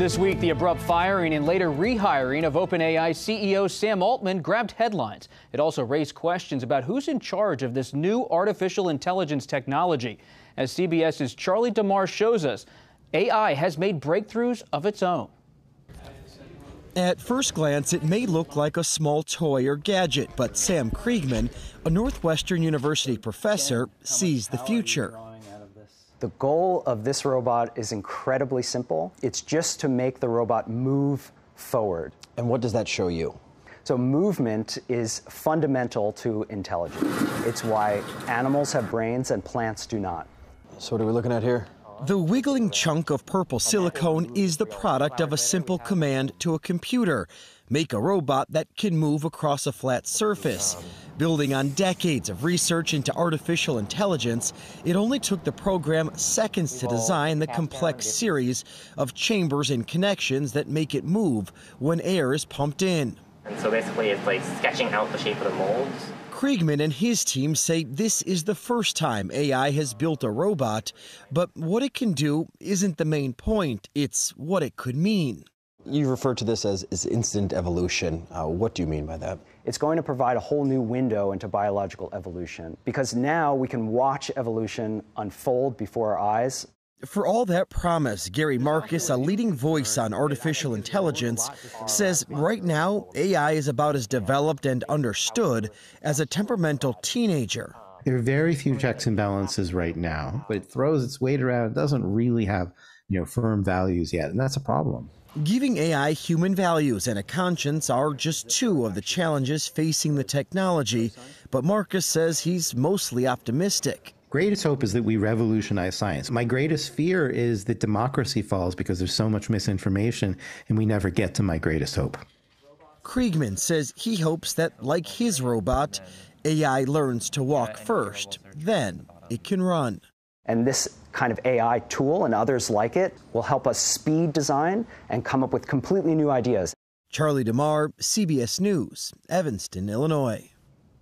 This week, the abrupt firing and later rehiring of OpenAI CEO Sam Altman grabbed headlines. It also raised questions about who's in charge of this new artificial intelligence technology. As CBS's Charlie DeMar shows us, AI has made breakthroughs of its own. At first glance, it may look like a small toy or gadget, but Sam Kriegman, a Northwestern University professor, sees the future. The goal of this robot is incredibly simple. It's just to make the robot move forward. And what does that show you? So, movement is fundamental to intelligence. It's why animals have brains and plants do not. So, what are we looking at here? The wiggling chunk of purple silicone is the product of a simple command to a computer make a robot that can move across a flat surface. Building on decades of research into artificial intelligence, it only took the program seconds to design the complex series of chambers and connections that make it move when air is pumped in. And so basically, it's like sketching out the shape of the molds. Kriegman and his team say this is the first time AI has built a robot, but what it can do isn't the main point, it's what it could mean. You refer to this as, as instant evolution. Uh, what do you mean by that? It's going to provide a whole new window into biological evolution because now we can watch evolution unfold before our eyes. For all that promise, Gary Marcus, a leading voice on artificial intelligence, says right now AI is about as developed and understood as a temperamental teenager. There are very few checks and balances right now, but it throws its weight around. It doesn't really have, you know, firm values yet, and that's a problem. Giving AI human values and a conscience are just two of the challenges facing the technology, but Marcus says he's mostly optimistic. Greatest hope is that we revolutionize science. My greatest fear is that democracy falls because there's so much misinformation and we never get to my greatest hope. Kriegman says he hopes that, like his robot, AI learns to walk first, then it can run. And this kind of AI tool and others like it will help us speed design and come up with completely new ideas. Charlie DeMar, CBS News, Evanston, Illinois.